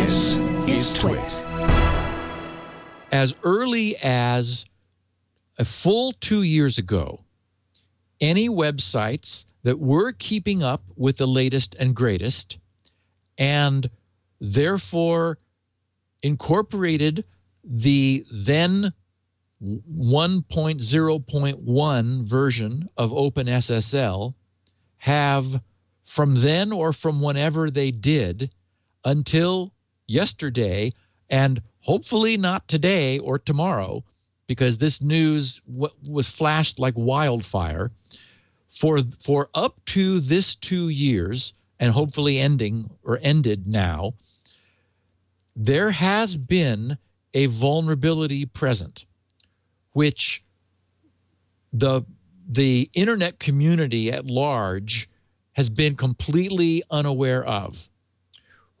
This is Twit. As early as a full two years ago, any websites that were keeping up with the latest and greatest and therefore incorporated the then 1.0.1 version of OpenSSL have from then or from whenever they did until yesterday and hopefully not today or tomorrow because this news w- was flashed like wildfire for for up to this 2 years and hopefully ending or ended now there has been a vulnerability present which the the internet community at large has been completely unaware of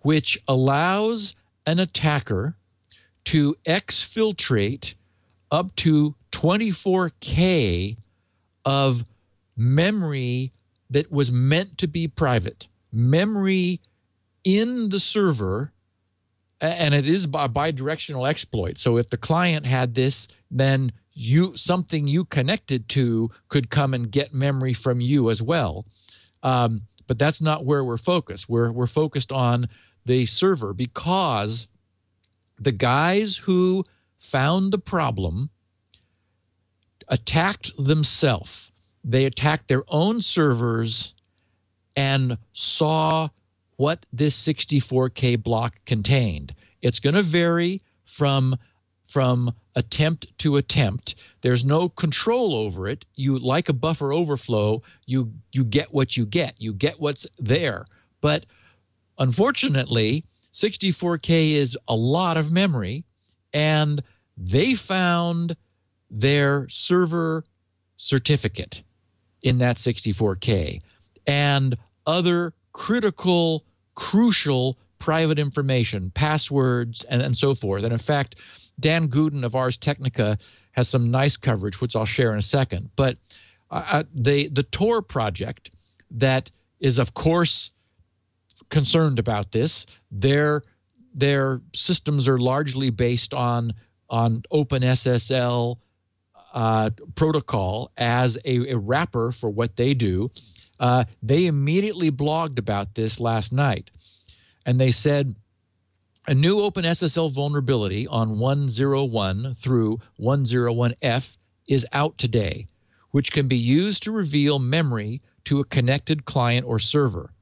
which allows an attacker to exfiltrate up to 24k of memory that was meant to be private. Memory in the server and it is a bidirectional exploit. So if the client had this then you something you connected to could come and get memory from you as well. Um, but that's not where we're focused. We're, we're focused on the server because the guys who found the problem attacked themselves. They attacked their own servers and saw what this 64K block contained. It's going to vary from from attempt to attempt. There's no control over it. You like a buffer overflow, you you get what you get. You get what's there. But unfortunately, 64K is a lot of memory and they found their server certificate in that 64K and other critical, crucial private information, passwords, and, and so forth. And in fact, Dan Goodin of Ars Technica has some nice coverage, which I'll share in a second. But uh, the the Tor project that is, of course, concerned about this. Their their systems are largely based on on OpenSSL uh, protocol as a, a, wrapper for what they do. Uh, they immediately blogged about this last night, and they said a new OpenSSL vulnerability on 101 through 101F is out today, which can be used to reveal memory to a connected client or server.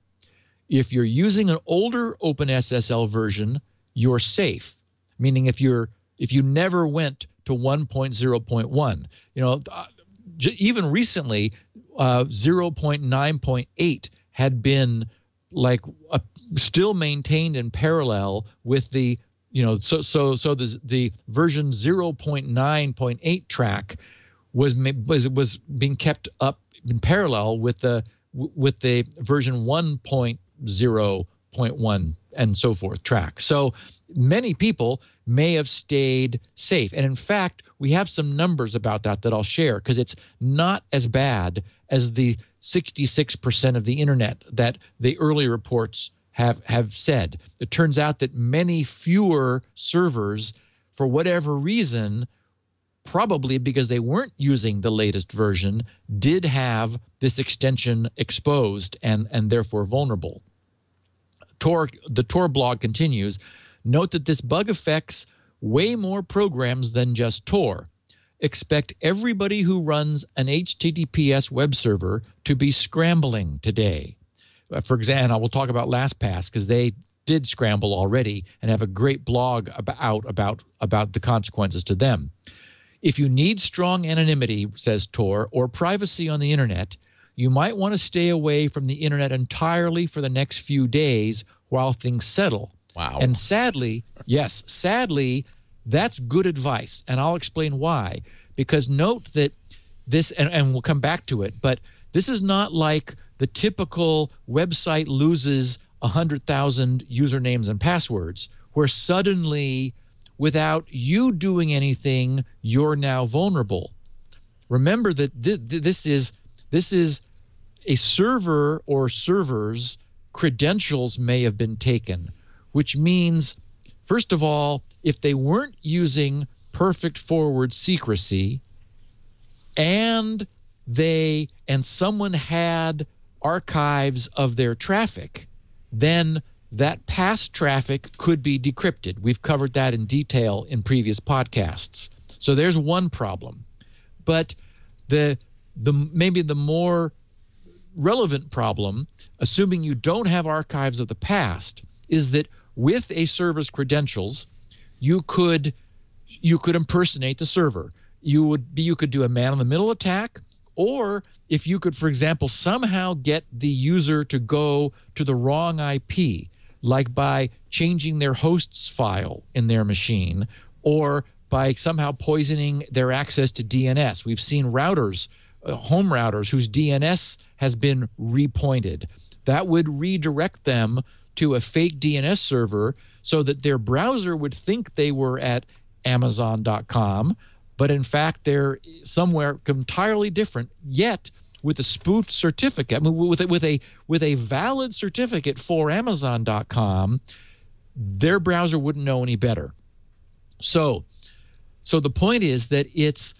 If you're using an older OpenSSL version, you're safe. Meaning, if you're if you never went to 1.0.1, you know, uh, even recently, uh, 0.9.8 had been like a, still maintained in parallel with the you know so so so the the version 0.9.8 track was was was being kept up in parallel with the with the version 1.0.1 and so forth track so many people may have stayed safe and in fact we have some numbers about that that I'll share because it's not as bad as the 66% of the internet that the early reports have have said. It turns out that many fewer servers, for whatever reason, probably because they weren't using the latest version, did have this extension exposed and and therefore vulnerable. Tor the Tor blog continues. Note that this bug affects way more programs than just Tor. Expect everybody who runs an HTTPS web server to be scrambling today. Uh, for example, we'll talk about LastPass because they did scramble already and have a great blog about about about the consequences to them. If you need strong anonymity, says Tor, or privacy on the internet, you might want to stay away from the internet entirely for the next few days while things settle. Wow. And sadly, yes, sadly, that's good advice. And I'll explain why. Because note that this, and, and we'll come back to it, but this is not like the typical website loses 100,000 usernames and passwords, where suddenly, without you doing anything, you're now vulnerable. Remember that th- th- this is this is a server or servers credentials may have been taken, which means first of all, if they weren't using perfect forward secrecy and they and someone had archives of their traffic, then that past traffic could be decrypted. We've covered that in detail in previous podcasts. So there's one problem. But the the maybe the more relevant problem, assuming you don't have archives of the past, is that with a server's credentials, you could you could impersonate the server. You would be you could do a man in the middle attack, or if you could, for example, somehow get the user to go to the wrong IP, like by changing their host's file in their machine, or by somehow poisoning their access to DNS. We've seen routers, Uh, home routers, whose DNS has been repointed. That would redirect them to a fake DNS server so that their browser would think they were at Amazon.com, but in fact they're somewhere entirely different. Yet, with a spoofed certificate, I mean, with a, with a with a valid certificate for Amazon.com, their browser wouldn't know any better. So, so the point is that it's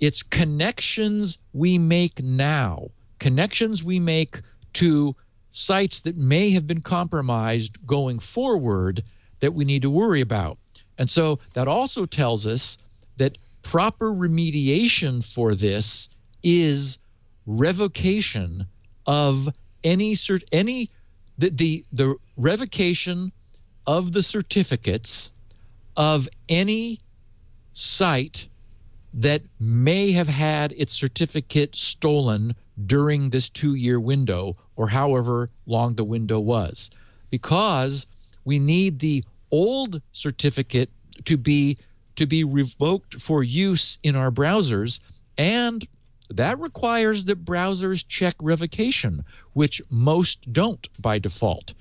it's connections we make now, connections we make to sites that may have been compromised going forward that we need to worry about. And so that also tells us that proper remediation for this is revocation of any cert any the, the the revocation of the certificates of any site that may have had its certificate stolen during this two year window or however long the window was. Because we need the old certificate to be to be revoked for use in our browsers and that requires that browsers check revocation which most don't by default